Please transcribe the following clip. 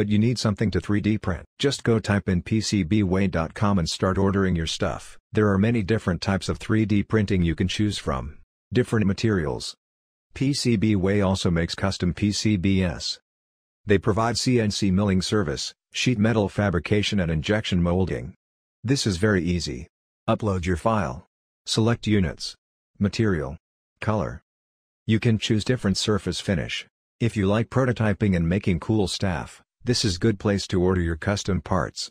But you need something to 3D print. Just go type in PCBWay.com and start ordering your stuff. There are many different types of 3D printing you can choose from. Different materials. PCBWay also makes custom PCBs. They provide CNC milling service, sheet metal fabrication and injection molding. This is very easy. Upload your file. Select units. Material. Color. You can choose different surface finish. If you like prototyping and making cool stuff, this is good place to order your custom parts.